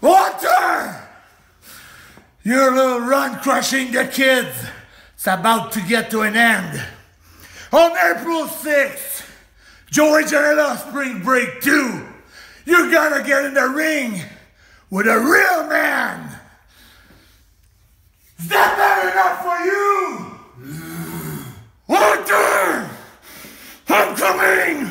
Walter! Your little run crushing the kids its about to get to an end. On April 6th, Joey Janela's spring break too. You gotta get in the ring with a real man. Is that bad enough for you? Walter, I'm coming!